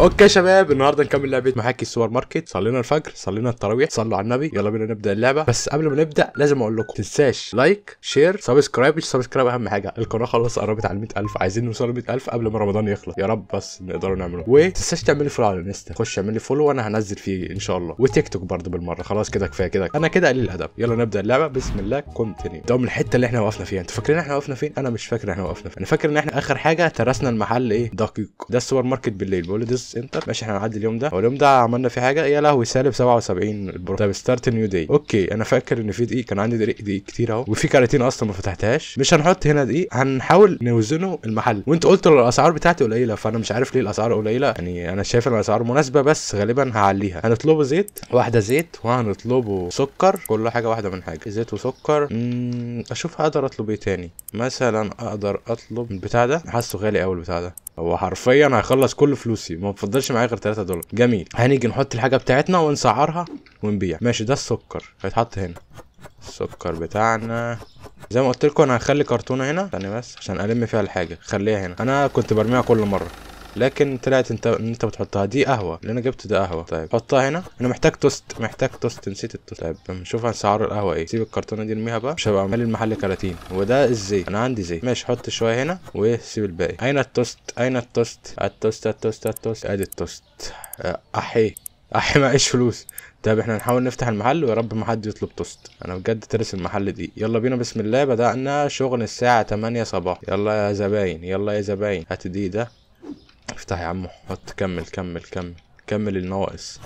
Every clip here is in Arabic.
okay يا شباب النهارده نكمل لعبة محاكي السوبر ماركت. صلينا الفجر صلينا التراويح صلوا على النبي. يلا بينا نبدأ اللعبة. بس قبل ما نبدأ لازم أقول لكم تنساش like share subscribe. subscribe أهم حاجة. القناة خلاص قربت على 100000 عايزين نوصل ل 100000 قبل ما رمضان يخلص. يا رب بس نقدر نعمله. وتنساش تعمل لي follow على الانستا. خش اعمل لي follow وأنا هنزل فيه إن شاء الله. وتيك توك برضه بالمرة. خلاص كده كفاية كده. أنا كده قليل الأدب. يلا نبدأ اللعبة. بسم الله. continue ده من الحتة اللي إحنا وقفنا فيها. أنتوا فاكرين إحنا وقفنا فين؟ أنا مش فاكر إحنا وقفنا فين. أنا فاكر إن إحنا آخر حاجة ترسنا المحل إيه؟ دقيق ده السوبر ماركت بالليل. بقول enter ماشي إحنا هنعدي اليوم ده. هو اليوم ده عملنا فيه حاجة؟ يا لهوي سالب 77 البرو. طب start new day okay أنا فاكر ان في دقيق كان عندي دقيق دقيق كتير اهو وفي كراتين أصلا ما فتحتهاش. مش هنحط هنا دقيق هنحاول نوزنه المحل. وانت قلت الأسعار بتاعتي قليلة فأنا مش عارف ليه الأسعار قليلة. يعني أنا شايف إن الأسعار مناسبة بس غالبا هعليها. هنطلبه زيت واحدة زيت وهنطلبه سكر. كل حاجة واحدة من حاجة. زيت وسكر. أشوف أقدر أطلب إيه تاني. مثلا أقدر أطلب البتاع ده. حاسه غالي قوي البتاع ده. هو حرفيا هيخلص كل فلوسي. ما بفضلش معايا غير 3 دولار. جميل. هنيجي نحط الحاجة بتاعتنا ونسعرها ونبيع. ماشي ده السكر. هيتحط هنا. السكر بتاعنا. زي ما قلت لكم أنا هخلي كرتونة هنا ثانية بس عشان ألم فيها الحاجة. خليها هنا. أنا كنت برميها كل مرة. لكن طلعت انت ان انت بتحطها. دي قهوة اللي أنا جبته ده قهوة. طيب حطها هنا. أنا محتاج توست محتاج توست نسيت التوست. طيب نشوف اسعار القهوة إيه. سيب الكرتونة دي ارميها بقى. مش هبقى مالي المحل كراتين. وده الزيت. أنا عندي زيت. ماشي حط شوية هنا وسيب الباقي. أين التوست؟ أين التوست؟ التوست التوست التوست. أدي التوست. آه، أحي. أحي معيش فلوس. طيب إحنا نحاول نفتح المحل ويا رب ما حد يطلب توست. أنا بجد ترس المحل دي. يلا بينا بسم الله. بدأنا شغل الساعة 8 صباح. يلا يا زباين يلا يا زباين. هات دي ده. افتح يا عمو حط كمل كمل كمل. كمل النواقص.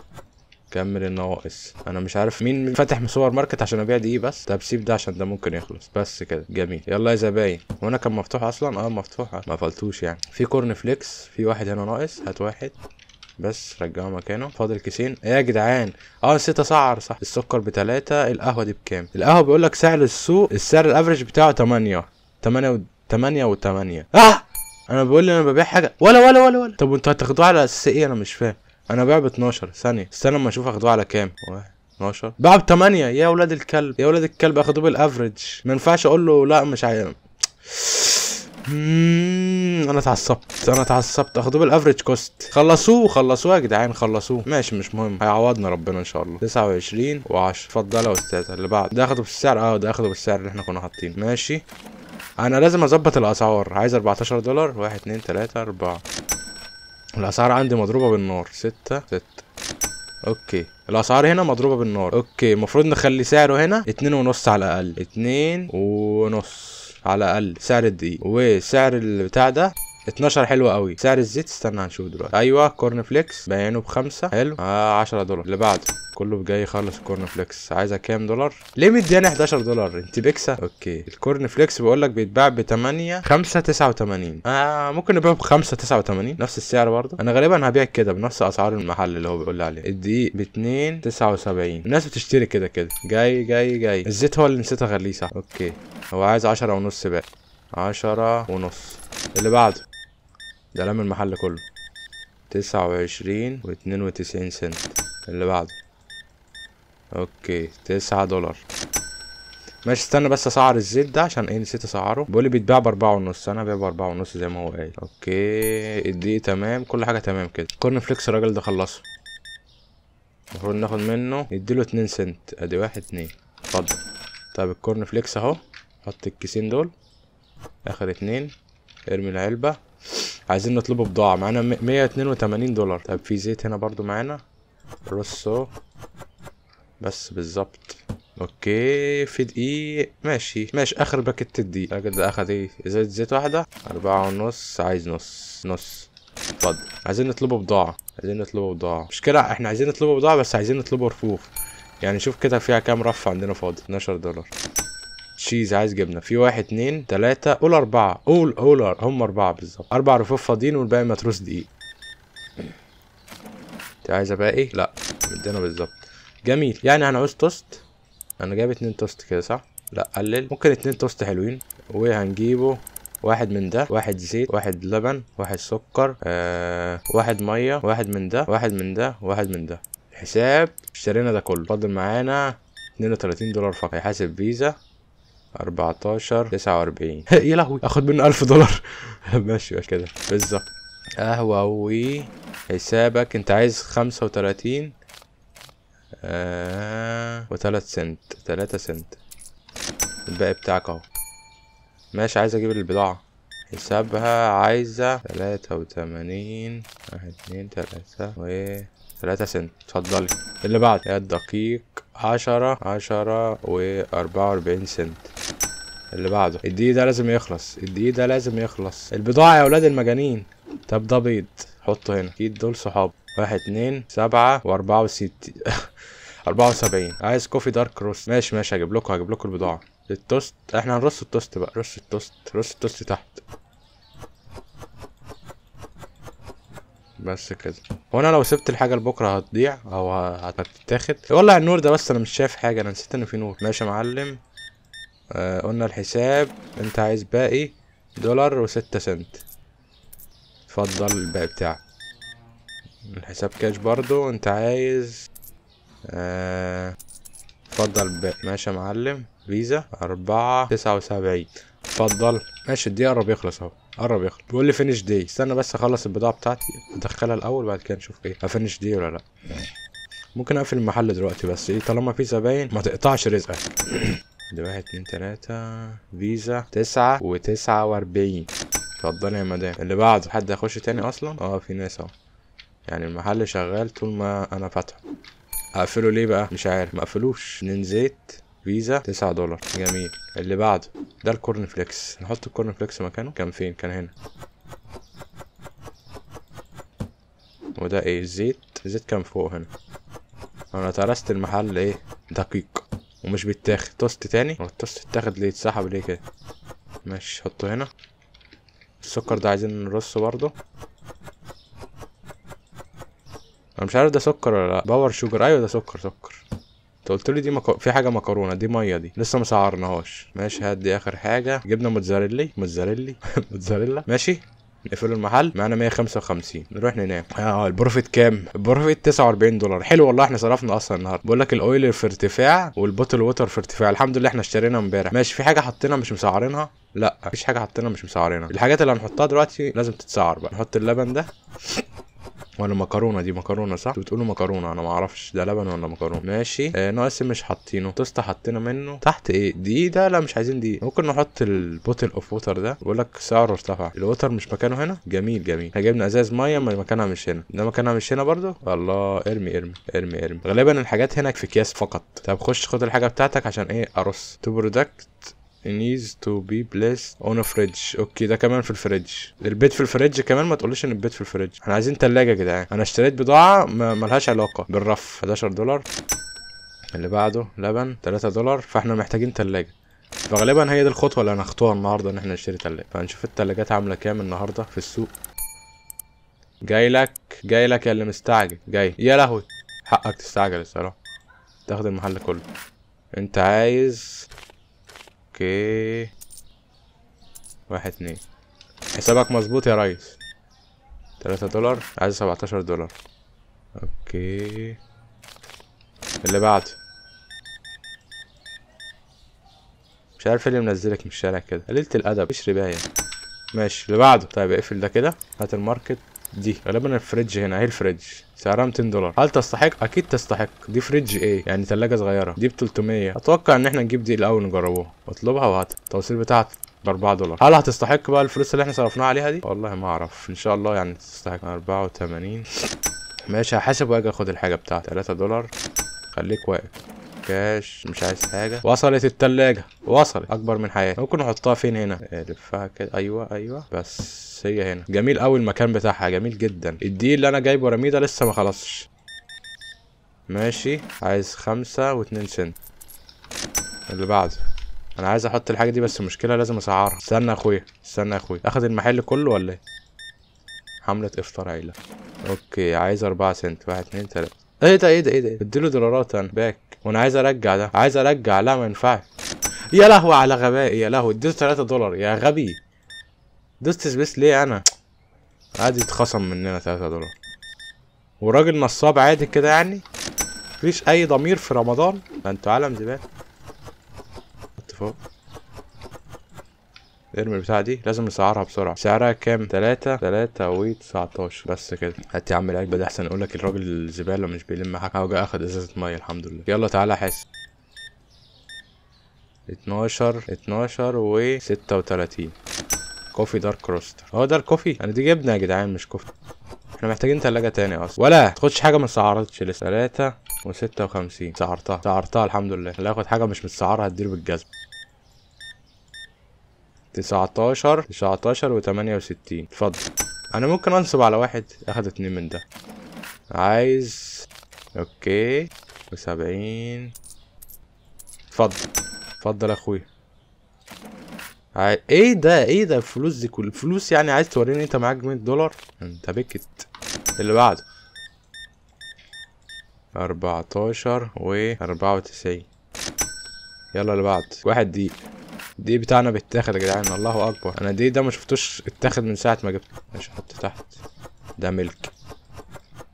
كمل النواقص. أنا مش عارف مين فاتح سوبر ماركت عشان أبيع دقيق بس. طب سيب ده عشان ده ممكن يخلص. بس كده. جميل. يلا يا زباين. وأنا كان مفتوح أصلا؟ آه مفتوح ما قفلتوش يعني. في corn flakes. في واحد هنا ناقص. هات واحد. بس رجعه مكانه. فاضل كيسين. إيه يا جدعان؟ آه نسيت أسعر. صح. السكر بتلاتة. القهوة دي بكام؟ القهوة بيقول لك سعر السوق السعر الافرج بتاعه 8 8 و 8 و8 آه! أنا بقول لي أنا ببيع حاجة. ولا ولا ولا ولا. طب وأنتوا هتاخدوها على أساس إيه؟ أنا مش فاهم. أنا بايع ب 12 ثانية استنى اما أشوف اخدوها على كام؟ واحد 12 باع ب 8 يا ولاد الكلب. يا ولاد الكلب اخدوه بالافرج ما ينفعش أقول له لا مش عايز أنا اتعصبت. أنا اتعصبت. اخدوه بال average cost خلصوه خلصوه يا جدعان خلصوه. ماشي مش مهم. هيعوضنا ربنا إن شاء الله. 29 و10 اتفضل يا أستاذ اللي بعد. ده أخده بالسعر. آه ده أخده بالسعر اللي إحنا كنا حاطينه. ماشي. أنا لازم اظبط الاسعار. عايز 14 دولار 1 2 3 4 الاسعار عندي مضروبة بالنار. 6 6 okay. الاسعار هنا مضروبة بالنار. okay. المفروض نخلي سعره هنا اتنين ونص على الاقل. اتنين ونص على الاقل. سعر الدقيق. وسعر البتاع ده 12 حلو قوي. سعر الزيت استنى هنشوف دلوقتي. أيوه corn flakes باينه بخمسة. حلو. آه 10 دولار. اللي بعده. كله جاي يخلص ال corn flakes عايزة كام دولار؟ ليه مدياني 11 دولار. انت بيكسا okay. ال corn flakes بيقول لك بيتباع ب 8 5 89 آه ممكن نبيعه ب 5 89 نفس السعر برضه. أنا غالبا هبيع كده بنفس أسعار المحل اللي هو بيقول لي عليه. الدقيق ب 2 79 الناس بتشتري كده كده. جاي جاي جاي. الزيت هو اللي نسيت أغليه صح؟ okay. هو عايز 10 ونص باقي 10 ونص. اللي بعده. ده لم المحل كله. تسعة وعشرين واتنين وتسعين سنت. اللي بعده. okay تسعة دولار. ماشي استنى بس اسعر الزيت ده عشان إيه نسيت اسعره. بيقول لي بيتباع بأربعة ونص. أنا بيع بأربعة ونص زي ما هو قايل. okay الدقيق تمام كل حاجة تمام كده. corn flakes الراجل ده خلصه. المفروض ناخد منه نديله اتنين سنت. ادي واحد اتنين. اتفضل. طيب ال Corn Flakes اهو. حط الكيسين دول. اخر اتنين. ارمي العلبة. عايزين نطلبه بضاعة. معانا م- 182 دولار. طيب في زيت هنا برضو معانا. رصه بس بالظبط. okay في دقيق. ماشي ماشي. آخر باكيت الدقيق. الراجل ده اخد إيه؟ ازازة زيت واحدة. أربعة ونص. عايز نص نص. اتفضل. عايزين نطلبه بضاعة. عايزين نطلبه بضاعة. مش كده إحنا عايزين نطلبه بضاعة بس عايزين نطلبه رفوف. يعني شوف كده فيها كام رف عندنا فاضي. 12 دولار. cheese عايز جبنة. في واحد اتنين تلاتة قول أربعة. قول قول هم أربعة بالظبط. أربع رفوف فاضيين والباقي متروس دقيق. أنت عايزه باقي لا مدينا بالظبط. جميل. يعني هنعوز توست. أنا جايب اتنين توست كده صح؟ لا قلل. ممكن اتنين توست حلوين. وهنجيبه واحد من ده واحد زيت واحد لبن واحد سكر آه واحد مية واحد من ده واحد من ده واحد من ده. حساب اشترينا ده كله. فاضل معانا 32 دولار فقط. هيحاسب فيزا. 14 49 يا لهوي. آخد منه 1000 دولار. ماشي ماشي كده. بالظبط. قهوة و حسابك أنت عايز خمسة وتلاتين. آه وتلات سنت. تلاتة سنت. الباقي بتاعك أهو. ماشي عايز أجيب البضاعة. حسابها عايزة تلاتة وتمانين. واحد اتنين تلاتة و تلاتة سنت. اتفضلي. اللي بعد الدقيق عشرة عشرة وأربعة وأربعين سنت. اللي بعده. الدقيق ده لازم يخلص. الدقيق ده لازم يخلص. البضاعة يا ولاد المجانين. طب ده بيض. حطه هنا. أكيد دول صحاب. واحد اتنين سبعة وأربعة وستين أربعة وسبعين. عايز coffee dark roast. ماشي ماشي. هجيب لكم هجيب لكم البضاعة. التوست. إحنا هنرص التوست بقى. رص التوست. رص التوست تحت. بس كده. هو أنا لو سبت الحاجة لبكرة هتضيع أو هتتاخد؟ والله النور ده بس أنا مش شايف حاجة أنا نسيت إن في نور. ماشي يا معلم. آه قلنا الحساب. أنت عايز باقي دولار وستة سنت. اتفضل الباقي بتاعك. الحساب كاش برضو. أنت عايز آه اتفضل الباقي. ماشي يا معلم. فيزا أربعة تسعة وسبعين. اتفضل. ماشي الدقيقة قرب يخلص أهو. قرب يخلص. بيقول لي فينش دي استنى بس أخلص البضاعة بتاعتي. أدخلها الأول بعد كده نشوف إيه. هفنش دي ولا لأ. ممكن أقفل المحل دلوقتي بس. إيه طالما في زباين ما تقطعش رزقك. ده واحد اتنين تلاتة. فيزا تسعة وتسعة وأربعين. اتفضلي يا مدام. اللي بعده حد هيخش تاني أصلا؟ آه في ناس أهو. يعني المحل شغال طول ما أنا فاتحه. أقفله ليه بقى؟ مش عارف. ما أقفلوش. اتنين زيت فيزا تسعة دولار. جميل. اللي بعده ده ال Corn Flakes نحط ال Corn Flakes مكانه؟ كان فين؟ كان هنا. وده إيه؟ الزيت. الزيت كان فوق هنا. أنا ترست المحل إيه؟ دقيق. ومش بيتاخد. توست تاني؟ هو التوست اتاخد ليه؟ اتسحب ليه كده؟ ماشي حطه هنا. السكر ده عايزين نرصه برضه. أنا مش عارف ده سكر ولا لأ. powder sugar. أيوه ده سكر سكر. قلت لي دي مكو... في حاجة مكرونة دي مية دي. لسه ما سعرناهاش. ماشي هات دي آخر حاجة. جبنا موتزاريلي موتزاريلي موتزاريلا. ماشي. نقفل المحل. معانا 155 نروح ننام. آه ال profit كام؟ ال profit 49 دولار. حلو والله إحنا صرفنا أصلا النهارده. بقول لك ال oil في ارتفاع وال bottle water في ارتفاع الحمد لله إحنا اشترينا امبارح. ماشي في حاجة حطينا مش مسعرينها؟ لا مفيش حاجة حطينا مش مسعرينها. الحاجات اللي هنحطها دلوقتي لازم تتسعر بقى. نحط اللبن ده. ولا مكرونة دي مكرونة صح؟ أنتوا بتقولوا مكرونة أنا ما أعرفش ده لبن ولا مكرونة؟ ماشي. آه ناقص مش حاطينه. توست حطينا منه. تحت إيه؟ دي ده لا مش عايزين دي. ممكن نحط ال bottle of water ده. بيقول لك سعره ارتفع. ال water مش مكانه هنا؟ جميل جميل. إحنا جبنا ازاز مية ما مكانها مش هنا. ده مكانها مش هنا برضو الله ارمي ارمي ارمي ارمي. غالبا الحاجات هنا في اكياس فقط. طب خش خد الحاجة بتاعتك عشان إيه؟ أرص. The product. Needs to be placed on a fridge. Okay ده كمان في ال fridge البيت في الفريج كمان ما تقوليش إن البيت في الفريج إحنا عايزين تلاجة يا جدعان. أنا اشتريت بضاعة ملهاش علاقة بالرف. 11 دولار. اللي بعده لبن 3 دولار. فإحنا محتاجين تلاجة. فغالبا هي دي الخطوة اللي هنخطوها النهاردة إن إحنا نشتري تلاجة. فهنشوف التلاجات عاملة كام النهاردة في السوق. جاي لك جاي لك يا اللي مستعجل. جاي. يا لهوي. حقك تستعجل الصراحة. تاخد المحل كله. أنت عايز Okay. واحد اتنين. حسابك مظبوط يا ريس. تلاتة دولار. عايز سبعتاشر دولار. Okay. اللي بعده. مش عارف إيه اللي منزلك من الشارع كده. قليلة الأدب. مفيش رباية ماشي. اللي بعده. طيب اقفل ده كده. هات ال market. دي. غالبا ال fridge هنا اهي ال fridge. سعرها 200 دولار. هل تستحق؟ أكيد تستحق. دي fridge إيه يعني ثلاجه صغيرة. دي ب 300 أتوقع إن إحنا نجيب دي الأول نجربوها. واطلبها وهات. التوصيل بتاعها ب 4 دولار. هل هتستحق بقى الفلوس اللي إحنا صرفناها عليها دي؟ والله ما أعرف. إن شاء الله يعني تستحق 84 ماشي هحاسب وأجي أخد الحاجة بتاعتي. 3 دولار. خليك واقف. كاش مش عايز حاجة. وصلت التلاجة. وصلت. أكبر من حياتي. ممكن نحطها فين هنا؟ لفها كده. أيوه أيوه. بس هي هنا. جميل قوي المكان بتاعها. جميل جدا. الدي اللي أنا جايبه رميه ده لسه ما خلصش. ماشي. عايز خمسة واتنين سنت. اللي بعده. أنا عايز أحط الحاجة دي بس المشكلة لازم أسعرها. استنى يا أخويا. استنى يا أخويا. أخد المحل كله ولا إيه؟ حملة إفطار عيلة. Okay عايز أربعة سنت. واحد اتنين تلاتة. إيه ده إيه ده إيه ده؟ اديله دولارات أنا. Back. وأنا عايز ارجع ده. عايز ارجع. لا ما ينفعش. يا لهوي على غبائي. يا لهوي. اديته 3 دولار. يا غبي. دوست space ليه أنا؟ عادي اتخصم مننا 3 دولار. وراجل نصاب عادي كده يعني؟ مفيش أي ضمير في رمضان؟ ده أنتوا عالم زبالة. فوق. ارمي البتاعة دي لازم نسعرها بسرعة. سعرها كام؟ تلاتة. تلاتة و 19 بس كده. هات يا عم العلبة دي أحسن. أقول لك الراجل الزبالة مش بيلم حاجة. هوجع أخد إزازة مية الحمد لله. يلا تعالى احسب اتناشر اتناشر و ستة وتلاتين. Coffee dark roast هو dark coffee؟ أنا دي جبنة يا جدعان مش coffee. إحنا محتاجين تلاجة تاني أصلا. ولا تاخدش حاجة متسعرتش لسه. تلاتة وستة وخمسين. سعرتها. سعرتها الحمد لله. لا آخد حاجة مش متسعرها هتدير بالجزمة. 19 19 و68 اتفضل. أنا ممكن أنصب على واحد اخد اتنين من ده. عايز؟ أوكي. و70 اتفضل. اتفضل أخويا. ع... إيه ده؟ إيه ده؟ الفلوس دي كل الفلوس يعني عايز توريني أنت معاك 100 دولار؟ أنت بكت. اللي بعده. أربعتاشر و اربعة وتسعين. يلا اللي بعد واحد دقيقة. دي بتاعنا بيتاخد يا جدعان الله أكبر. أنا دي ده ما شفتوش اتاخد من ساعة ما جبته ماشي حط تحت. ده ملك.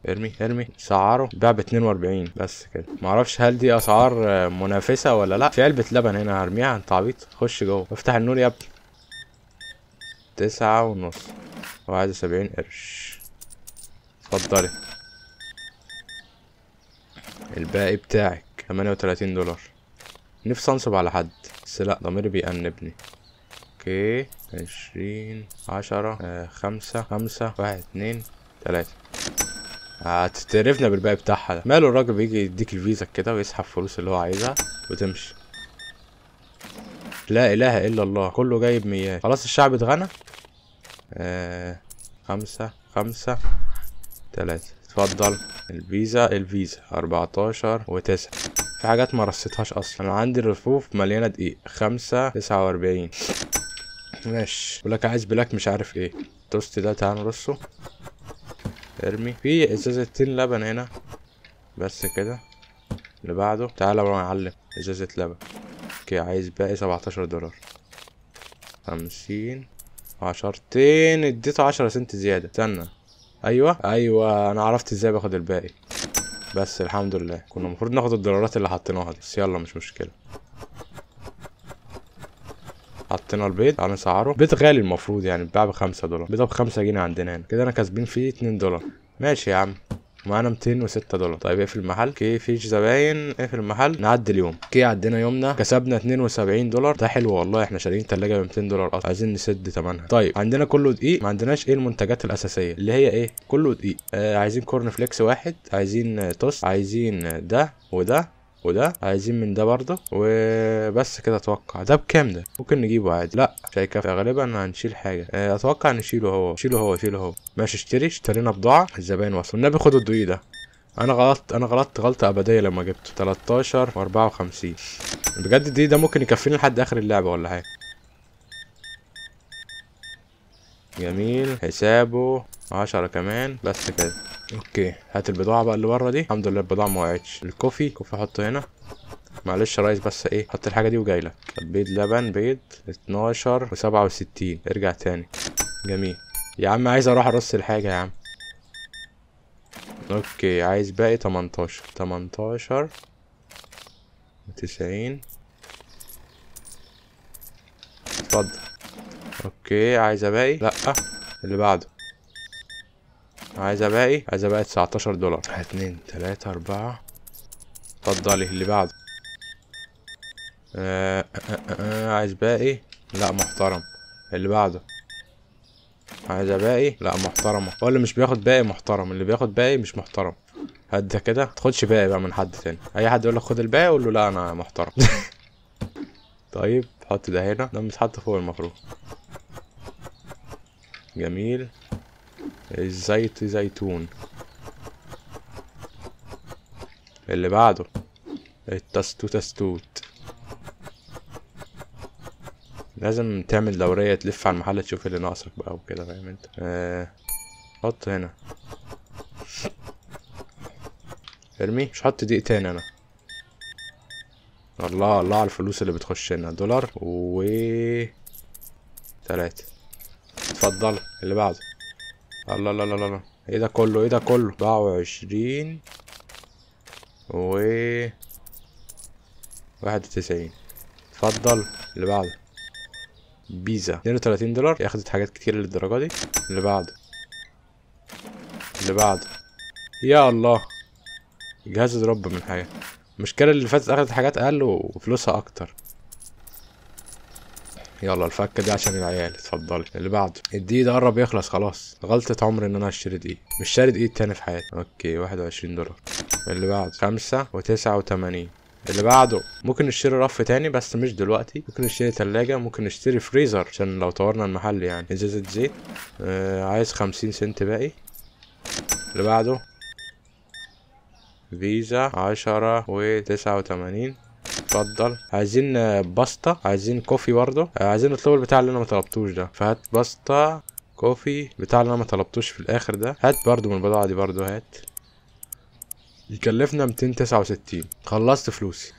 ارمي ارمي. سعره باع ب 42 بس كده. معرفش هل دي أسعار منافسة ولا لأ. في علبة لبن هنا هرميها انت عبيط. خش جوه. افتح النور يا ابني. تسعة ونص. واحد وسبعين قرش. اتفضلي. الباقي بتاعك. تمانية وتلاتين دولار. نفسي أنصب على حد. بس لا ضميري بيأنبني. أوكي عشرين عشرة آه خمسة خمسة واحد اتنين تلاتة. هتتعرفنا بالباقي بتاعها ده. ماله الراجل بيجي يديك الفيزا كده ويسحب فلوس اللي هو عايزها وتمشي. لا إله إلا الله كله جايب ميات خلاص الشعب اتغنى؟ آه خمسة خمسة تلاتة. اتفضل. الفيزا الفيزا أربعتاشر وتسعة. في حاجات ما رصيتهاش أصلا. أنا عندي الرفوف مليانة دقيق. خمسة تسعة وأربعين. ماشي. بقولك عايز black مش عارف إيه. التوست ده تعال نرصه. ارمي. في ازازتين لبن هنا. بس كده. اللي بعده. تعالى بقى معلم. إزازة لبن. أوكي عايز باقي سبعتاشر دولار. خمسين. عشرتين. اديته عشرة سنت زيادة. استنى. أيوه. أيوه. أنا عرفت إزاي باخد الباقي. بس الحمد لله. كنا المفروض ناخد الدولارات اللي حطيناها دي. بس يلا مش مشكلة. حطينا البيض تعالى نسعره بيض غالي المفروض يعني بيتباع بخمسة دولار. بيضة بخمسة جنيه عندنا هنا. كده أنا كاسبين فيه اتنين دولار. ماشي يا عم. معانا 206 دولار. طيب اقفل المحل؟ Okay مفيش زباين اقفل المحل؟ نعدي اليوم. Okay عدينا يومنا كسبنا 72 دولار. ده حلو والله إحنا شاريين تلاجة ب 200 دولار أصلا. عايزين نسد تمنها. طيب عندنا كله دقيق. ما عندناش إيه المنتجات الأساسية؟ اللي هي إيه؟ كله دقيق. آه عايزين Corn Flakes واحد عايزين توست عايزين ده وده. وده عايزين من ده برضه. وبس كده أتوقع. ده بكام ده؟ ممكن نجيبه عادي. لا مش هيكفي. غالبا هنشيل حاجة. آه، أتوقع نشيله هو. شيله هو شيله هو. ماشي اشتري. اشترينا بضاعة. الزباين وصلوا. النبي خدوا الدقيق ده. أنا غلطت أنا غلطت غلطة أبدية لما جبته. 13 و54 بجد الدقيق ده ممكن يكفيني لحد آخر اللعبة ولا حاجة؟ جميل. حسابه عشرة كمان. بس كده. Okay هات البضاعة بقى اللي بره دي. الحمد لله البضاعة ما وقعتش. ال coffee coffee احطه هنا. معلش يا ريس بس إيه حط الحاجة دي وجايلك. بيض لبن بيض اتناشر وسبعة وستين. ارجع تاني. جميل. يا عم عايز أروح ارص الحاجة يا عم. okay عايز باقي تمنتاشر. تمنتاشر وتسعين اتفضل. okay عايز باقي؟ لا اللي بعده. عايز باقي عايز باقي 19 دولار. واحد، اتنين تلاتة أربعة. اتفضلي اللي بعده. آه آه آه آه عايز باقي لا محترم. اللي بعده. عايز باقي لا محترمة. هو اللي مش بياخد باقي محترم اللي بياخد باقي مش محترم. ده كده؟ تاخدش باقي بقى من حد تاني. أي حد يقول لك خد الباقي قول له لا أنا محترم. طيب حط ده هنا. ده متحط فوق المفروض. جميل. الزيت زيتون. اللي بعده التستو تستوت. لازم تعمل دورية تلف على المحل تشوف اللي ناقصك بقى وكده فاهم انت؟ آه. حط هنا. ارمي. مش حط دقيق تاني أنا. الله الله على الفلوس اللي بتخش هنا دولار و تلاتة. اتفضل. اللي بعده. الله الله الله الله. إيه ده كله إيه ده كله؟ أربعة وعشرين و واحد وتسعين. اتفضل. اللي بعده. بيزا. 32 دولار. هي أخدت حاجات كتير للدرجة دي. اللي بعده. اللي بعده. يا الله. الجهاز ضرب من حاجة. المشكلة اللي فاتت أخدت حاجات أقل وفلوسها أكتر. يلا الفكه دي عشان العيال اتفضلي. اللي بعده. الدقيق ده قرب يخلص خلاص. غلطة عمري إن أنا أشتري دقيق. مش شاري دقيق تاني في حياتي. أوكي واحد وعشرين دولار. اللي بعده خمسة وتسعة وتمانين. اللي بعده ممكن نشتري رف تاني بس مش دلوقتي. ممكن نشتري تلاجة ممكن نشتري فريزر عشان لو طورنا المحل يعني. إزازة زيت. آه عايز خمسين سنت باقي. اللي بعده فيزا عشرة وتسعة وتمانين. اتفضل عايزين آه، باستا. عايزين coffee برضه. آه، عايزين نطلب البتاع اللي أنا ما طلبتوش ده. فهات pasta coffee بتاع اللي أنا ما طلبتوش في الآخر ده. هات برضه من البضاعة دي برضه هات. يكلفنا 269 خلصت فلوسي.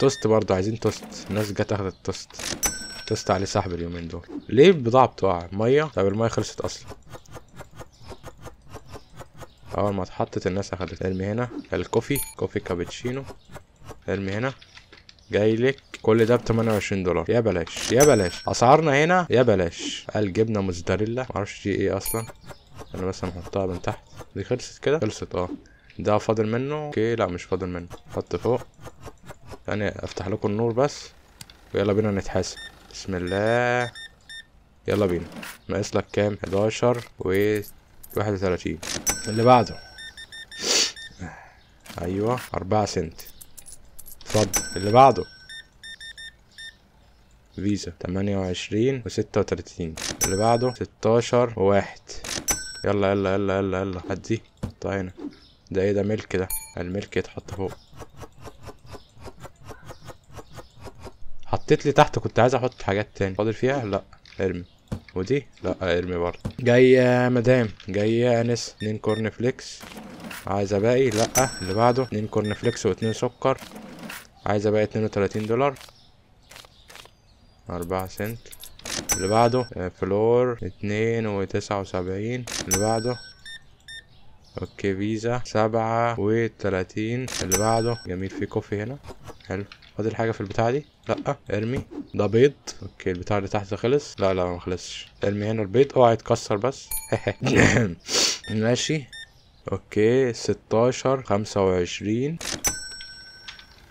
توست برضه عايزين توست. الناس جت أخدت توست. توست عليه سحب اليومين دول. ليه البضاعة بتوع مية؟ طب المية خلصت أصلا. أول ما اتحطت الناس أخدت. ارمي هنا ال coffee. coffee كابتشينو. ارمي هنا. جايلك كل ده ب 28 دولار. يا بلاش يا بلاش. أسعارنا هنا يا بلاش. قال جبنه موزاريلا؟ معرفش دي إيه أصلا. أنا بس هنحطها من تحت. دي خلصت كده؟ خلصت آه. ده فاضل منه؟ أوكي لا مش فاضل منه. حط فوق. يعني أفتح لكم النور بس. ويلا بينا نتحاسب. بسم الله. يلا بينا. ناقص لك كام؟ 11 و 31 اللي بعده. أيوه 4 سنت. اتفضل اللي بعده. فيزا تمانية وعشرين وستة وتلاتين. اللي بعده ستاشر وواحد. يلا يلا يلا يلا يلا. هدي حطها هنا ده إيه ده milk ده؟ ال milk يتحط فوق. حطيت لي تحت كنت عايز أحط حاجات تاني. فاضل فيها؟ لا. ارمي. ودي؟ لا ارمي برضه. جاي يا مدام. جاي يا انس اتنين corn flakes. عايزه باقي لا. اللي بعده اتنين corn flakes واتنين سكر. عايزة باقي اتنين وتلاتين دولار. أربعة سنت. اللي بعده آه، flour اتنين وتسعة وسبعين. اللي بعده okay فيزا سبعة وتلاتين. اللي بعده جميل في coffee هنا. حلو. فاضل حاجة في البتاعة دي؟ لأ. إرمي. ده بيض. okay البتاع اللي تحت خلص. لا لا ما خلصش. إرمي هنا البيض. اوعى يتكسر بس. ماشي. okay ستاشر خمسة وعشرين.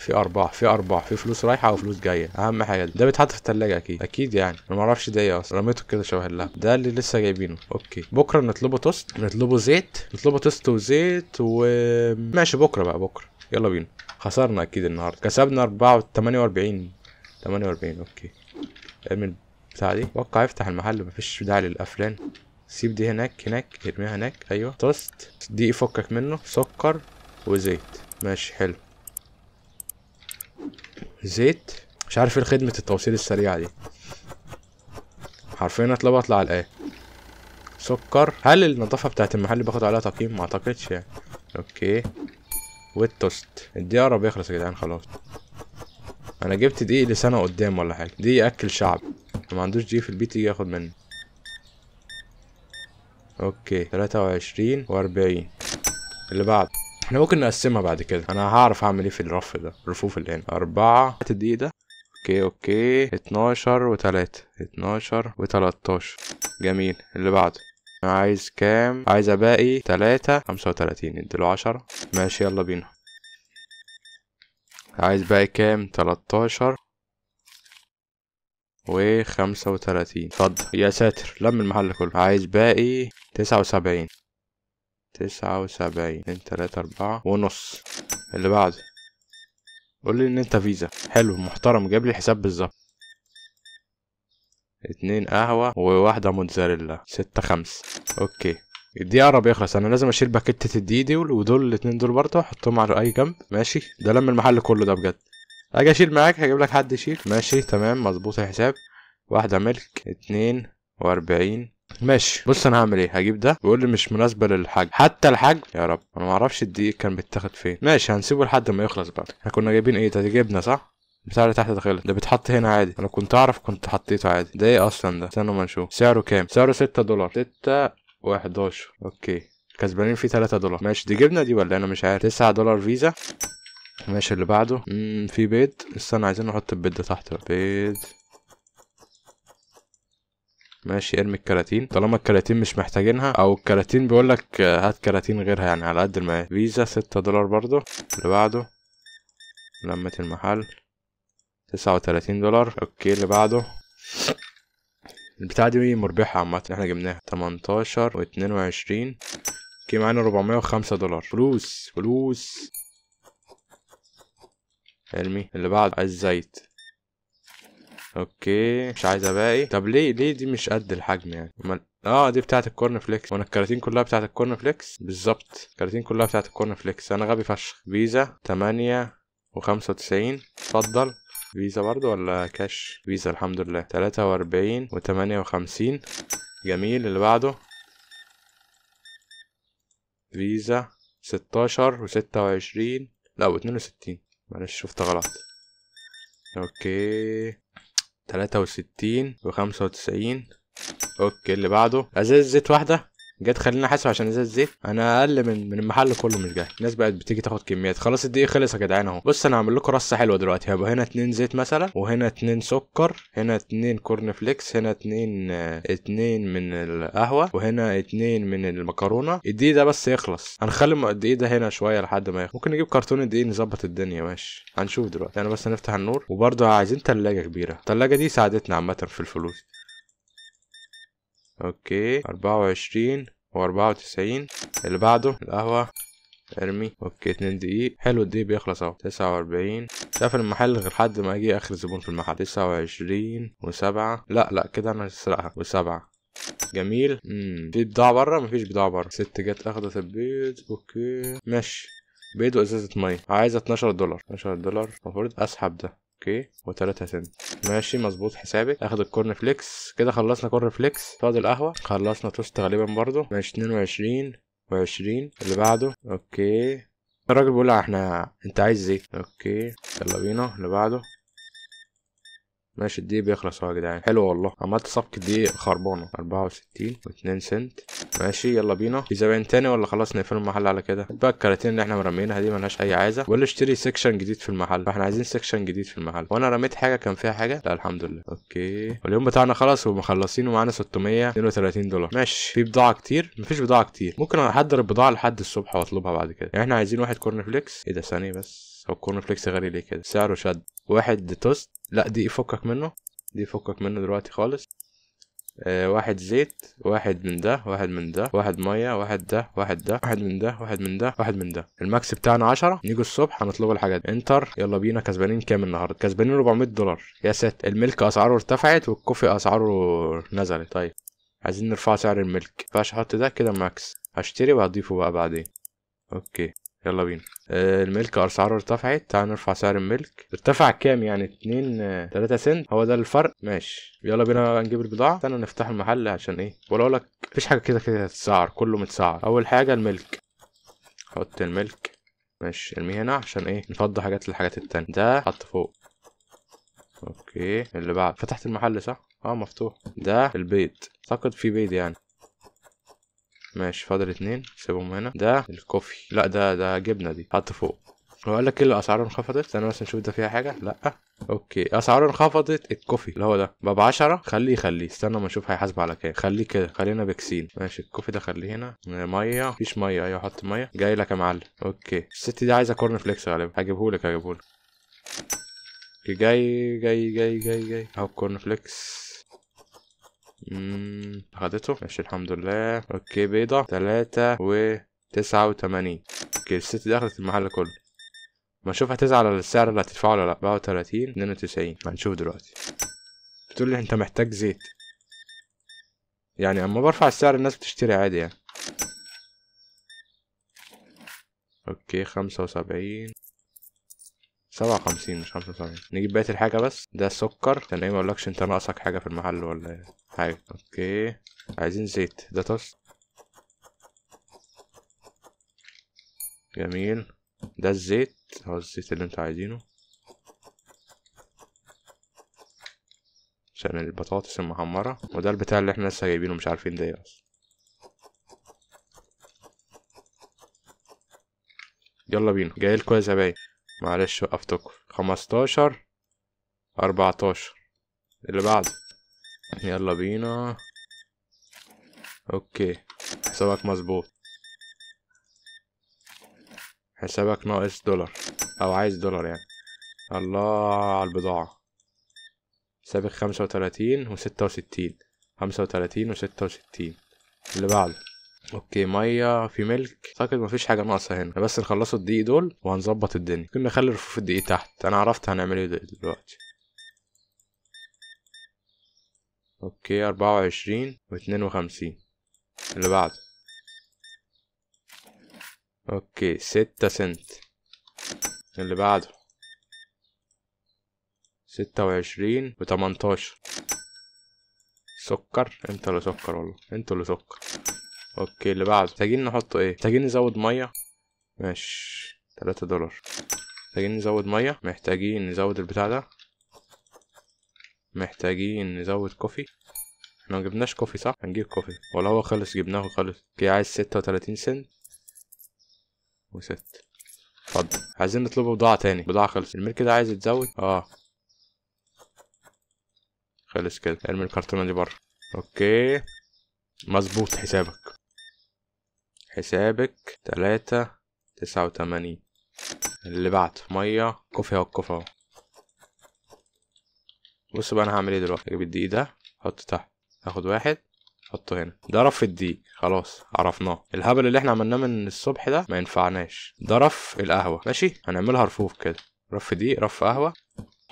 في أرباح في أرباح في فلوس رايحة وفلوس جاية أهم حاجة. ده بيتحط في التلاجة أكيد. أكيد يعني. أنا ما أعرفش ده إيه أصلا. رميته كده شبه اللحم. ده اللي لسه جايبينه. okay. بكرة نطلبه توست. نطلبه زيت. نطلبه توست وزيت وماشي بكرة بقى بكرة. يلا بينا. خسرنا أكيد النهارده. كسبنا 4 48 48 okay. ارمي البتاع دي. أتوقع يفتح المحل. مفيش داعي للقفلان سيب دي هناك هناك ارميها هناك. أيوه. توست. دي فكك منه. سكر وزيت. ماشي حلو. زيت. مش عارف إيه خدمة التوصيل السريعة دي. حرفيا اطلب اطلع على الآية. سكر. هل النظافة بتاعت المحل باخد عليها تقييم؟ ما أعتقدش يعني. أوكي. والتوست الدقيقة قرب يخلص يا جدعان خلاص. أنا جبت دقيق لسنة قدام ولا حاجة. دقيق أكل شعب. ما عندوش دقيق في البيت يجي ياخد مني. okay. تلاتة وعشرين وأربعين. اللي بعد إحنا ممكن نقسمها بعد كده. أنا هعرف أعمل إيه في الرف ده. الرفوف اللي هنا. أربعة. هات الدقيق ده okay okay. اتناشر وتلاتة. اتناشر وتلاتاشر. جميل. اللي بعده. أنا عايز كام؟ عايز باقي تلاتة. خمسة وتلاتين. اديله عشرة. ماشي يلا بينا. عايز باقي كام؟ تلاتاشر وخمسة وتلاتين. اتفضل. يا ساتر. لم المحل كله. عايز باقي تسعة وسبعين. تسعة وسبعين اتنين تلاتة أربعة ونص. اللي بعده. قول لي إن أنت فيزا. حلو محترم جايب لي بالظبط. اتنين قهوة وواحدة موتزاريلا ستة خمسة. أوكي. دي قرب يخلص أنا لازم أشيل باكيتة الدقيق دي ودول الاتنين دول برضه أحطهم على أي جنب. ماشي. ده لم المحل كله ده بجد. أجي أشيل معاك هجيب لك حد يشيل. ماشي تمام مظبوط الحساب. واحدة ملك اتنين وأربعين ماشي. بص أنا هعمل إيه؟ هجيب ده بيقول لي مش مناسبة للحجم. حتى الحجم؟ يا رب. أنا ما أعرفش الدقيق كان بيتاخد فين. ماشي هنسيبه لحد ما يخلص بقى. إحنا كنا جايبين إيه؟ ده جبنه صح؟ بتاع اللي تحت ده ده بيتحط هنا عادي. أنا كنت اعرف كنت حطيته عادي. ده إيه أصلا ده؟ استنى ما نشوف. سعره كام؟ سعره ستة دولار. ستة وحداشر. أوكي. كسبانين فيه تلاتة دولار. ماشي. دي جبنة دي ولا أنا مش عارف؟ تسعة دولار فيزا. ماشي اللي بعده. امم في بيض. استنى عايزين نحط البيض ده تحت. بيض. ماشي ارمي الكراتين. طالما الكراتين مش محتاجينها أو الكراتين بيقولك آه، هات كراتين غيرها يعني على قد المقاس فيزا ستة دولار برضو. اللي بعده لمة المحل. تسعة وتلاتين دولار. أوكي اللي بعده. البتاعة دي مربحة عامة. إحنا جبناها تمنتاشر واتنين وعشرين. okay معانا ربعمية وخمسة دولار. فلوس فلوس. ارمي. اللي بعده زيت okay مش عايز باقي طب ليه ليه دي مش قد الحجم يعني؟ أمال- آه دي بتاعت ال corn flakes. وأنا الكراتين كلها بتاعت ال corn flakes؟ بالظبط. الكراتين كلها بتاعت ال corn flakes. أنا غبي فشخ. فيزا تمانية وخمسة وتسعين. اتفضل. فيزا برضو ولا كاش؟ فيزا الحمد لله. تلاتة وأربعين وتمانية وخمسين. جميل. اللي بعده؟ فيزا ستاشر وستة وعشرين. لا واتنين وستين. معلش شفت غلط. okay. تلاتة وستين وخمسة وتسعين. okay اللي بعده. أزاز زيت واحدة. جت خلينا احاسب عشان ازاز زيت. أنا أقل من من المحل كله مش جاي. الناس بقت بتيجي تاخد كميات. خلاص الدقيق خلص يا جدعان اهو. بص أنا هعمل لكم رصة حلوة دلوقتي. هيبقى هنا اتنين زيت مثلا وهنا اتنين سكر هنا اتنين corn flakes هنا اتنين آه، اتنين من القهوة وهنا اتنين من المكرونة. الدقيق ده بس يخلص. هنخلي الدقيق ده هنا شوية لحد ما يخلص ممكن نجيب كرتون الدقيق نظبط الدنيا. ماشي. هنشوف دلوقتي. أنا بس نفتح النور. وبرضه عايزين تلاجة كبيرة. التلاجة دي ساعدتنا عامة في الفلوس. okay. أربعة وعشرين. واربعة وتسعين اللي بعده القهوة ارمي okay اتنين دقيق. حلو الدقيق بيخلص اهو. تسعة وأربعين. شاف المحل غير لحد ما أجي اخر زبون في المحل. تسعة وعشرين وسبعة. لا لا كده أنا هسرقها. وسبعة. جميل. امم في بضاعة بره؟ مفيش بضاعة بره. ست جت اخدت البيض. okay. ماشي. بيض وازازة مية. عايزة 12 دولار. 12 دولار. المفروض اسحب ده. okay وتلاتة سنت. ماشي مظبوط حسابي. اخد ال corn flakes. كده خلصنا corn flakes. فاضل قهوة. خلصنا توست غالبا برضو ماشي اتنين وعشرين. وعشرين. اللي بعده. okay. الراجل بيقول إحنا انت عايز زيت okay يلا بينا. اللي بعده. ماشي الدقيق بيخلص اهو يا جدعان. حلو والله. عملت دقيق خربانة أربعة وستين واتنين سنت. ماشي يلا بينا. في زباين تاني ولا خلاص نقفل المحل على كده؟ بقى الكراتين اللي إحنا مرمينها دي ملهاش أي عازة. ولا اشتري section جديد في المحل. فاحنا عايزين section جديد في المحل. وأنا رميت حاجة كان فيها حاجة؟ لا الحمد لله okay. واليوم بتاعنا خلص ومخلصين ومعانا 632 دولار. ماشي. في بضاعة كتير؟ مفيش بضاعة كتير. ممكن أحضر البضاعة لحد الصبح وأطلبها بعد كده. يعني إحنا عايزين واحد corn flakes إيه ده؟ ثانية بس. هو ال corn flakes غالي ليه كده؟ سعره شد. واحد توست. لا دي فكك منه. دي فكك منه دلوقتي خالص. آه واحد زيت واحد من ده واحد من ده واحد مية واحد ده واحد ده واحد من ده واحد من ده واحد من ده. ال max بتاعنا 10 نيجي الصبح هنطلب الحاجات دي. enter يلا بينا. كسبانين كام النهارده؟ كسبانين 400 دولار. يا ساتر ال milk أسعاره ارتفعت وال coffee أسعاره نزلت. طيب عايزين نرفع سعر ال milk. مينفعش أحط ده؟ كده max. هشتري وهضيفه بقى بعدين. okay. يلا بينا. آه، ال milk أسعاره ارتفعت. تعال نرفع سعر ال milk. ارتفع كام يعني؟ اتنين آه، تلاتة سنت. هو ده الفرق. ماشي. يلا بينا نجيب البضاعة. استنى نفتح المحل عشان إيه؟ ولا اقولك مفيش حاجة كده كده هتتسعر كله متسعر. أول حاجة ال milk. حط ال milk. ماشي. ارميه هنا عشان إيه؟ نفضي حاجات للحاجات التانية. ده حط فوق. okay. اللي بعد. فتحت المحل صح؟ آه مفتوح. ده البيض أعتقد في بيض يعني. ماشي فاضل اتنين سيبهم هنا. ده ال coffee. لا ده ده جبنة دي. حط فوق. هو قال لك إيه اللي أسعاره انخفضت؟ استنى بس نشوف ده فيها حاجة. لا. okay. أسعاره انخفضت ال coffee. اللي هو ده. بقى ب 10 خليه خليه استنى ما نشوف هيحاسب على كام. خليه كده. خلينا بكسين ماشي. ال coffee ده خليه هنا. مية. مفيش مية. أيوه حط مية. جاي لك يا معلم. okay. الست دي عايزة corn flakes غالبا. هجيبهولك هجيبهولك. جاي جاي جاي جاي جاي. أهو corn flakes. خدته ماشي الحمد لله. okay بيضة. تلاتة و تسعة وتمانين. okay الست دي اخدت المحل كله. ما أشوف هتزعل على السعر اللي هتدفعه ولا لأ. وتلاتين اتنين وتسعين. هنشوف دلوقتي. بتقول لي أنت محتاج زيت. يعني أما برفع السعر الناس بتشتري عادي يعني. okay خمسة وسبعين. سبعة وخمسين مش خمسة وسبعين. نجيب بقية الحاجة بس. ده سكر. عشان إيه؟ مقولكش أنت ناقصك حاجة في المحل ولا إيه. حاجة. okay. عايزين زيت. ده توست جميل. ده الزيت. هو الزيت اللي أنتوا عايزينه. عشان البطاطس المحمرة. وده البتاع اللي إحنا لسه جايبينه مش عارفين ده إيه يلا بينا. جايلكوا يا زباين معلش وقفتكم. خمستاشر أربعتاشر. اللي بعده. يلا بينا. أوكي. حسابك مظبوط. حسابك ناقص دولار. أو عايز دولار يعني. الله على البضاعة. سابق خمسة وتلاتين وستة وستين. خمسة وتلاتين وستة وستين. اللي بعده. okay مية في milk. أعتقد مفيش حاجة ناقصة هنا. بس نخلصوا الدقيق دول وهنظبط الدنيا. ممكن نخلي رفوف الدقيق تحت. أنا عرفت هنعمل إيه دلوقتي. okay أربعة وعشرين واتنين وخمسين. اللي بعده. okay ستة سنت. اللي بعده. ستة وعشرين وتمنتاشر. سكر؟ انت اللي سكر والله. أنتوا اللي سكر. okay اللي بعده. محتاجين نحط إيه؟ محتاجين نزود مية. ماشي. تلاتة دولار. محتاجين نزود مية. محتاجين نزود البتاع ده. محتاجين نزود coffee. إحنا مجبناش coffee صح؟ هنجيب coffee. ولا هو خلص؟ جبناه خلص okay عايز ستة وتلاتين سنت. وست. اتفضل. عايزين نطلبه بضاعة تاني. بضاعة خلص ال milk كده عايز يتزود؟ آه. خلص كده. ارمي الكرتونة دي بره. okay. مظبوط حسابك. حسابك تلاتة تسعة وتمانين. اللي بعده مية coffee اهو ال coffee اهو. بص بقى أنا هعمل إيه دلوقتي؟ أجيب الدقيق ده احطه تحت. أخد واحد أحطه هنا. ده رف الدقيق. خلاص عرفناه. الهبل اللي إحنا عملناه من الصبح ده ما ينفعناش. ده رف القهوة. ماشي؟ هنعملها رفوف كده. رف دقيق رف قهوة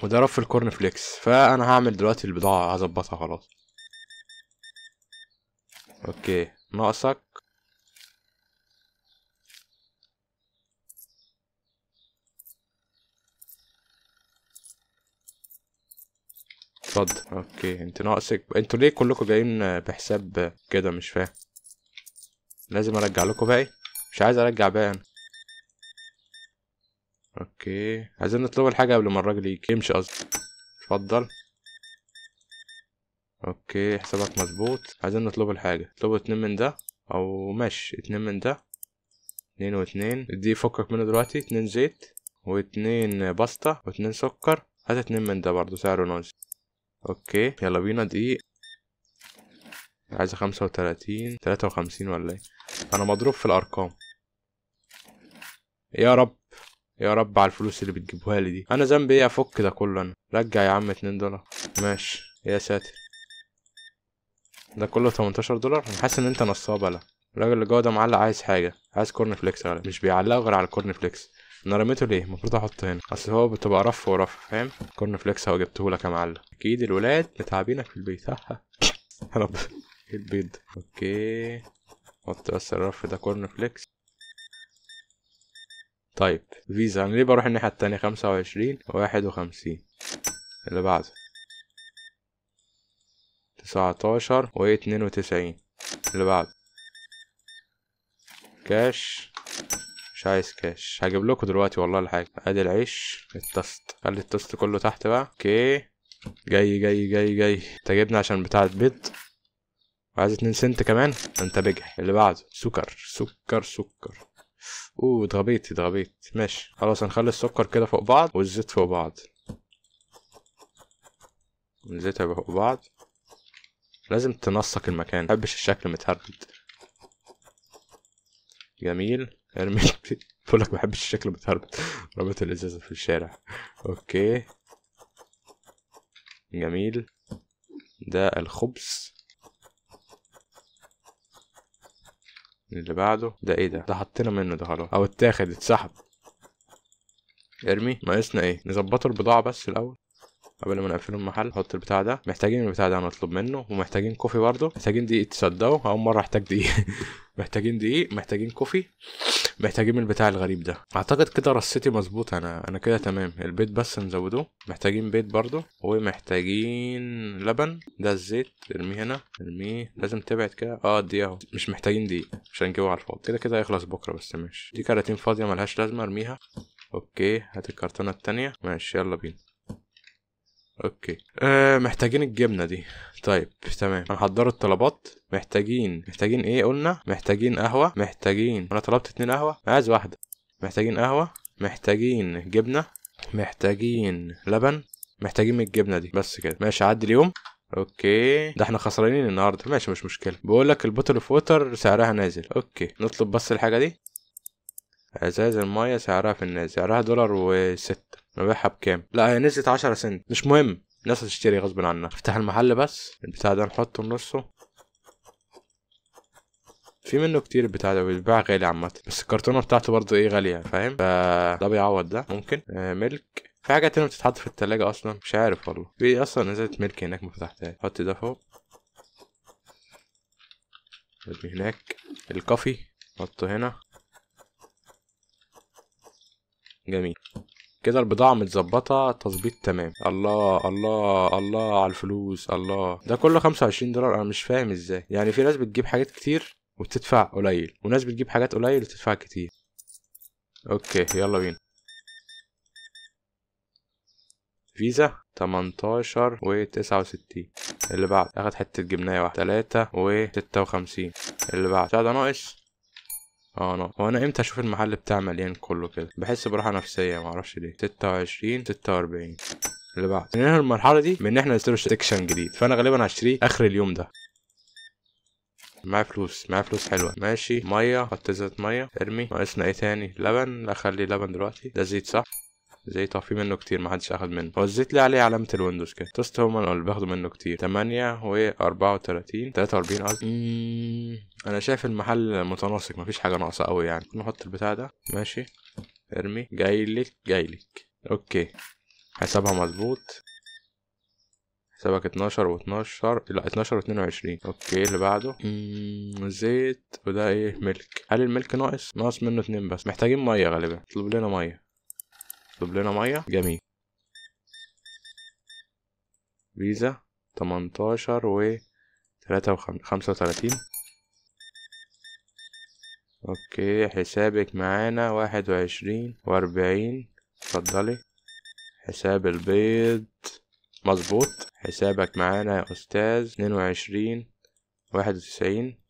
وده رف ال corn flakes فأنا هعمل دلوقتي البضاعة هظبطها خلاص. okay. ناقصك اتفضل. okay انت ناقصك أنتوا ليه كلكم جايين بحساب كده؟ مش فاهم. لازم ارجع لكم باقي؟ مش عايز ارجع باقي أنا. okay عايزين نطلب الحاجة قبل ما الراجل يجي. يمشي قصدي. اتفضل. okay حسابك مظبوط. عايزين نطلب الحاجة. اطلبوا اتنين من ده. أو ماشي اتنين من ده. اتنين واتنين. دي فكك منه دلوقتي. اتنين زيت واتنين باستا واتنين سكر. هات اتنين من ده برضو سعره نازل okay يلا بينا. دقيق. عايزة خمسة وتلاتين. تلاتة وخمسين ولا إيه؟ أنا مضروب في الأرقام. يا رب يا رب على الفلوس اللي بتجيبوها لي دي. أنا ذنبي إيه أفك ده كله أنا؟ رجع يا عم اتنين دولار. ماشي. يا ساتر. ده كله 18 دولار؟ أنا حاسس إن أنت نصاب لا الراجل اللي جوه ده معلق عايز حاجة. عايز corn flakes غالبا مش بيعلقوا غير على ال corn flakes. أنا رميته ليه؟ المفروض أحطه هنا. أصل هو بتبقى رف ورف فاهم؟ corn flakes أهو جبته لك يا معلم. أكيد الولاد متعبينك في البيت. ها رب إيه البيض okay. حط بس الرف ده corn flakes. طيب فيزا. أنا ليه بروح الناحية التانية؟ خمسة وعشرين واحد وخمسين. اللي بعده. تسعتاشر واتنين وتسعين. اللي بعده. كاش. مش عايز كاش هجيب لكم دلوقتي والله الحاجة ادي العيش التوست خلي التوست كله تحت بقى. okay. جاي جاي جاي جاي. انت جبنا عشان بتاع البيض. وعايز اتنين سنت كمان؟ انت بجح. اللي بعده سكر سكر سكر. اوه اتغبيت اتغبيت ماشي. خلاص هنخلي السكر كده فوق بعض والزيت فوق بعض. الزيت هيبقى فوق بعض. لازم تنسق المكان. مبحبش الشكل متهربد جميل. أرمي بقولك مبحبش الشكل متهربد رميت الإزازة في الشارع. okay. جميل. ده الخبز. اللي بعده. ده إيه ده؟ ده حطينا منه ده خلاص. أو اتاخد اتسحب. أرمي. ناقصنا إيه؟ نظبطوا البضاعة بس الأول. قبل ما نقفل المحل نحط البتاع ده. محتاجين البتاع ده نطلب منه ومحتاجين coffee برضه. محتاجين دقيق تصدقوا أول مرة أحتاج دقيق. محتاجين دقيق محتاجين coffee. محتاجين من البتاع الغريب ده. أعتقد كده رصتي مظبوط. أنا أنا كده تمام. البيض بس نزودوه. محتاجين بيض برضه. ومحتاجين لبن. ده الزيت. ارميه هنا. ارميه. لازم تبعد كده. آه دي أهو. مش محتاجين دقيق. عشان نجيبه على الفاضي. كده كده هيخلص بكرة بس. ماشي. دي كراتين فاضية ملهاش لازمة. ارميها. أوكي. هات الكرتونة التانية. ماشي. يلا بينا. أوكي. آه محتاجين الجبنة دي. طيب تمام. هنحضر الطلبات. محتاجين محتاجين إيه قلنا؟ محتاجين قهوة. محتاجين أنا طلبت اتنين قهوة. عايز واحدة. محتاجين قهوة. محتاجين جبنة. محتاجين لبن. محتاجين من الجبنة دي. بس كده. ماشي عدي اليوم. أوكي. ده إحنا خسرانين النهارده. ماشي مش مشكلة. بقول لك ال bottle of water سعرها نازل. أوكي. نطلب بس الحاجة دي. أزاز المايه سعرها في النازل. سعرها دولار وستة. نبيعها بكام؟ لا هي نزلت عشرة سنت. مش مهم الناس هتشتري غصب عنها. افتح المحل بس. البتاع ده نحطه نصه في منه كتير البتاع ده بيتباع غالي عامة. بس الكرتونة بتاعته برضه إيه غالية فاهم؟ فده بيعوض ده. ممكن. آه ملك في حاجات هنا بتتحط في التلاجة أصلا؟ مش عارف والله. في أصلا نزلت ملك هناك ما فتحتهاش. حط ده فوق. ارمي هناك. الكافي. حطه هنا. جميل. كده البضاعة متظبطة تظبيط تمام. الله الله الله على الفلوس الله. ده كله خمسة وعشرين دولار أنا مش فاهم إزاي. يعني في ناس بتجيب حاجات كتير وبتدفع قليل وناس بتجيب حاجات قليل وتدفع كتير. أوكي يلا بينا. فيزا 18 و 69 اللي بعد أخد حتة جبناية واحدة. 3 و 56 اللي بعد ده ناقص. آه ناقص هو أنا إمتى أشوف المحل بتاع مليان كله كده؟ بحس براحة نفسية معرفش ليه. 26 46 اللي بعد. ننهي المرحلة دي من إن إحنا نشتري section جديد. فأنا غالبا هشتريه آخر اليوم ده. معايا فلوس. معايا فلوس حلوة. ماشي. مية. حط ازازة مية. ارمي. ناقصنا إيه تاني؟ لبن. لا خلي لبن دلوقتي. ده زيت صح؟ زيت في منه كتير محدش اخد منه. هو الزيت ليه عليه علامة ال Windows كده. توست هما اللي بياخدوا منه كتير. تمانية و أربعة وتلاتين تلاتة وأربعين قصدي. مم، أنا شايف المحل متناسق مفيش حاجة ناقصة أوي يعني. نحط البتاع ده. ماشي. ارمي. جايلك جايلك أوكي. حسابها مظبوط. حسابك اتناشر واتناشر. لا اتناشر واتنين وعشرين. أوكي اللي بعده. مم، زيت وده إيه؟ milk. هل ال milk ناقص؟ ناقص منه اتنين بس. محتاجين مية غالبا. اطلب لنا مية. اطلب لنا مية. جميل. فيزا تمنتاشر و تلاتة وخمسة وتلاتين. أوكي حسابك معانا واحد وعشرين وأربعين. اتفضلي. حساب البيض مظبوط. حسابك معانا يا أستاذ اتنين وعشرين واحد وتسعين.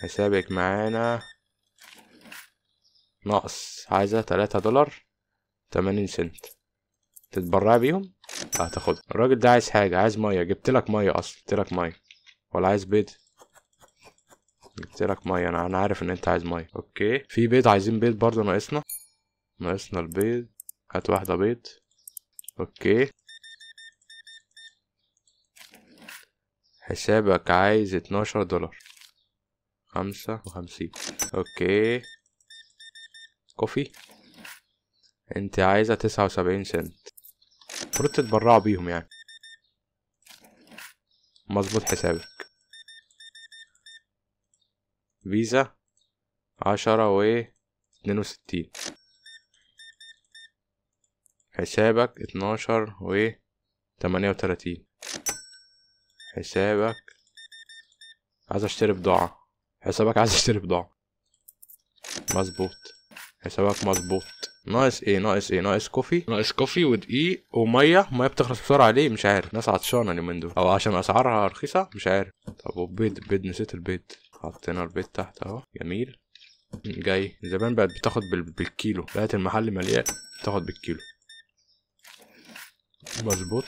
حسابك معانا ناقص. عايزة تلاتة دولار؟ تمانين سنت. تتبرع بيهم؟ هتاخدها الراجل ده عايز حاجة عايز مية. جبتلك مية أصلا جبتلك مية. ولا عايز بيض؟ جبتلك مية. أنا أنا عارف إن أنت عايز مية. أوكي. في بيض عايزين بيض برضه ناقصنا. ناقصنا البيض. هات واحدة بيض. أوكي. حسابك عايز اتناشر دولار. خمسة وخمسين. أوكي. coffee. انت عايزة تسعة وسبعين سنت. المفروض تتبرعوا بيهم يعني. مظبوط حسابك. فيزا عشرة و اتنين وستين. حسابك اتناشر و تمانية وتلاتين. حسابك عايز اشتري بضاعة. حسابك عايز اشتري بضاعة. مظبوط. حسابك مظبوط. ناقص إيه ناقص إيه ناقص كوفي. ناقص كوفي ودقيق ومية مية بتخلص بسرعة ليه؟ مش عارف. ناس عطشانة اليومين دول. أو عشان أسعارها رخيصة؟ مش عارف. طب والبيض؟ البيض نسيت البيض. حطينا البيض تحت أهو. جميل. جاي. زمان بقت بتاخد بال... بالكيلو. بقت المحل مليان. بتاخد بالكيلو. مظبوط.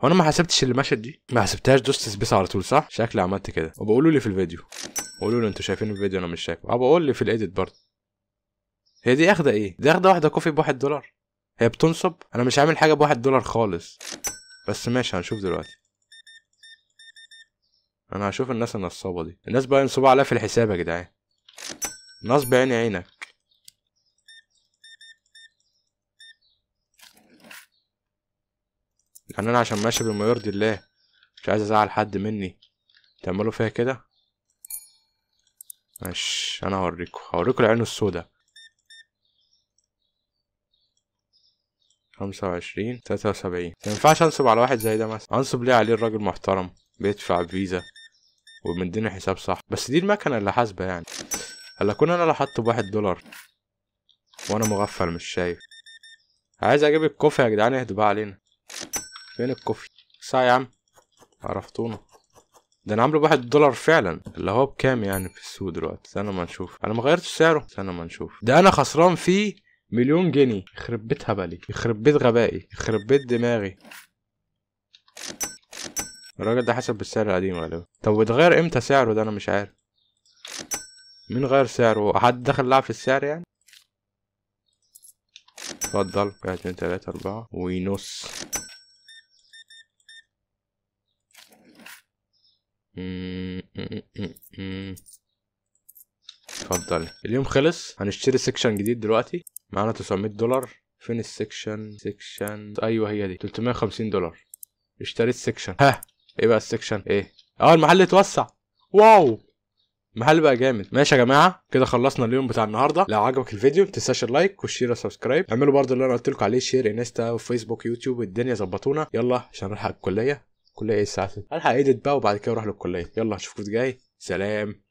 هو أنا ما حسبتش مشت دي. ما حسبتهاش دوست space على طول صح؟ شكلي عملت كده. وبقولوا لي في الفيديو. قولوا لي أنتوا شايفين الفيديو أنا مش شايفه. أو بقول لي في ال edit برضه. هي دي أخدة إيه؟ دي أخدة واحدة coffee بواحد دولار. هي بتنصب؟ أنا مش عامل حاجة بواحد دولار خالص. بس ماشي هنشوف دلوقتي. أنا هشوف الناس النصابة دي. الناس بقى ينصبوا عليا في الحساب يا جدعان. نصب عيني عينك. يعني أنا عشان ماشي بما يرضي الله مش عايز أزعل حد مني. تعملوا فيها كده؟ ماشي أنا هوريكم هوريكم العين السودا خمسة وعشرين تلاتة وسبعين. مينفعش أنصب على واحد زي ده مثلا. أنصب ليه عليه الراجل محترم بيدفع فيزا ومديني حساب صح. بس دي المكنة اللي حاسبة يعني. هلا كون أنا حاطه بواحد دولار وأنا مغفل مش شايف؟ عايز أجيب الكوفي يا جدعان اهدوا بقى علينا. فين الكوفي؟ ساعة يا عم. عرفتونا. ده أنا عامله بواحد دولار فعلا. اللي هو بكام يعني في السوق دلوقتي؟ استنى ما نشوف. أنا ما غيرتش سعره. استنى ما نشوف. ده أنا خسران فيه مليون جنيه. يخرب بيت هبلي. يخرب بيت غبائي. يخرب بيت دماغي. الراجل ده حسب بالسعر القديم غالبا. طب اتغير إمتى سعره ده؟ أنا مش عارف. مين غير سعره؟ حد دخل لعب في السعر يعني؟ اتفضل. واحد اتنين تلاتة أربعة. ونص مم، مم، مم، مم. اتفضل. اليوم خلص. هنشتري section جديد دلوقتي. معانا 900 دولار. فين ال section section أيوه هي دي. 350 دولار. اشتريت section ها إيه بقى ال section إيه؟ آه المحل اتوسع. واو! المحل بقى جامد. ماشي يا جماعة. كده خلصنا اليوم بتاع النهارده. لو عجبك الفيديو متنساش ال like وال share وال subscribe اعملوا برضو اللي أنا قلت لكم عليه share انستا وفيسبوك يوتيوب الدنيا ظبطونا. يلا عشان نلحق الكلية. الكليه إيه الساعة 6 ألحق edit بقى وبعد كده أروح للكلية. يلا أشوفكم جاي سلام.